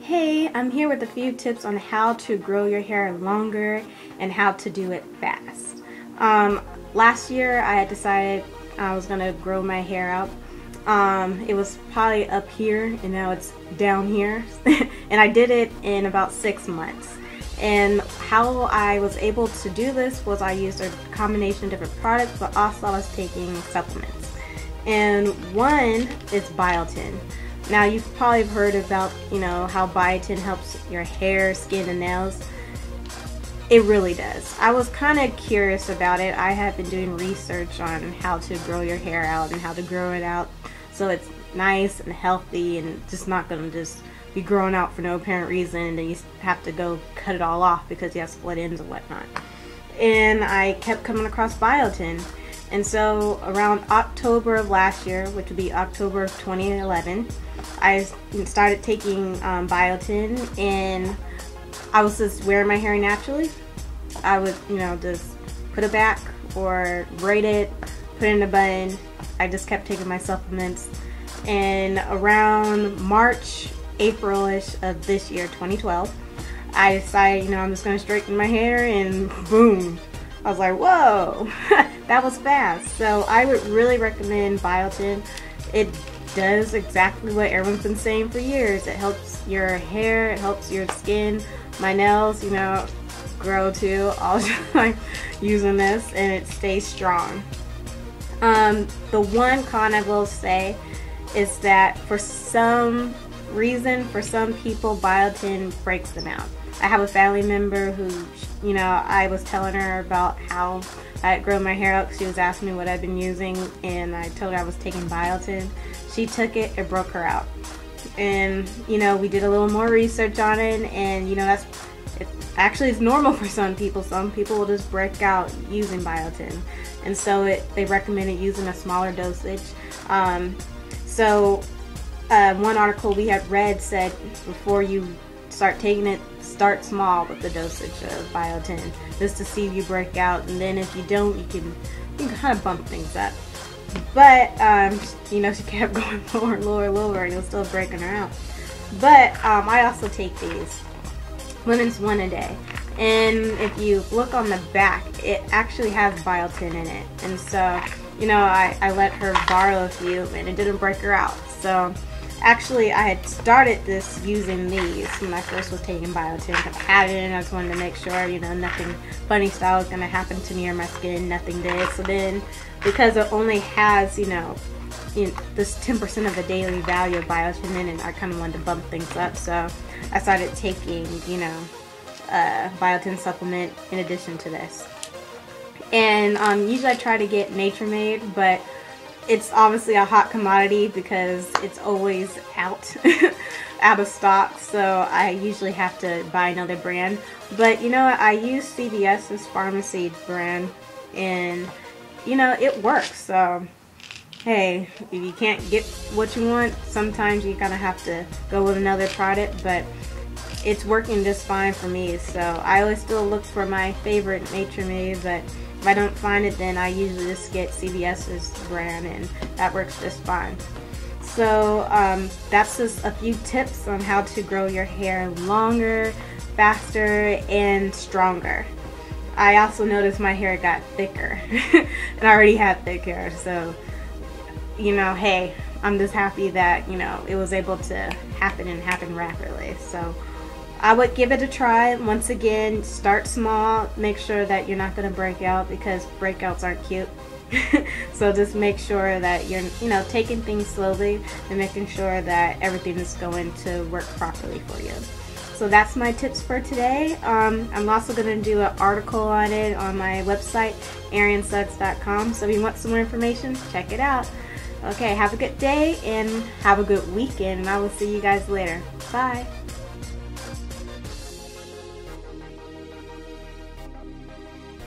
Hey, I'm here with a few tips on how to grow your hair longer and how to do it fast. Um, last year I had decided I was going to grow my hair out. Um, it was probably up here and now it's down here and I did it in about six months. And how I was able to do this was I used a combination of different products but also I was taking supplements. And one is biotin. Now you've probably heard about, you know, how biotin helps your hair, skin, and nails. It really does. I was kind of curious about it. I have been doing research on how to grow your hair out and how to grow it out so it's nice and healthy and just not going to just be growing out for no apparent reason and then you have to go cut it all off because you have split ends and whatnot. And I kept coming across biotin and so around October of last year, which would be October of 2011, I started taking um, biotin and I was just wearing my hair naturally. I would, you know, just put it back or braid it, put it in a bun. I just kept taking my supplements. And around March, April-ish of this year, 2012, I decided, you know, I'm just going to straighten my hair and boom, I was like, whoa, that was fast. So I would really recommend Biotin. It does exactly what everyone's been saying for years. It helps your hair, it helps your skin, my nails, you know, grow too. All time using this and it stays strong. Um, the one con I will say is that for some reason, for some people, biotin breaks them out. I have a family member who, you know, I was telling her about how I had grown my hair out she was asking me what I've been using and I told her I was taking biotin. She took it, it broke her out. And, you know, we did a little more research on it and, you know, that's it actually it's normal for some people. Some people will just break out using biotin. And so it, they recommended using a smaller dosage. Um, so uh, one article we had read said before you start taking it, start small with the dosage of biotin, just to see if you break out, and then if you don't, you can you can kind of bump things up. But um, you know, she kept going lower, and lower, and lower, and it was still breaking her out. But um, I also take these. Women's one a day. And if you look on the back, it actually has biotin in it. And so, you know, I, I let her borrow a few and it didn't break her out. So Actually, I had started this using these when I first was taking biotin. I had it and I just wanted to make sure, you know, nothing funny style was going to happen to me or my skin. Nothing did. So then, because it only has, you know, this 10% of the daily value of biotin in it, I kind of wanted to bump things up. So I started taking, you know, a biotin supplement in addition to this. And um, usually I try to get Nature Made, but it's obviously a hot commodity because it's always out out of stock so I usually have to buy another brand. But you know I use CVS's pharmacy brand and you know it works so hey if you can't get what you want sometimes you kind of have to go with another product but it's working just fine for me so I always still look for my favorite Nature Made but if I don't find it, then I usually just get CVS's brand and that works just fine. So um, that's just a few tips on how to grow your hair longer, faster, and stronger. I also noticed my hair got thicker and I already had thick hair so you know hey I'm just happy that you know it was able to happen and happen rapidly so I would give it a try. Once again, start small. Make sure that you're not going to break out because breakouts aren't cute. so just make sure that you're, you know, taking things slowly and making sure that everything is going to work properly for you. So that's my tips for today. Um, I'm also going to do an article on it on my website, ariannesuggs.com. So if you want some more information, check it out. Okay, have a good day and have a good weekend. And I will see you guys later. Bye.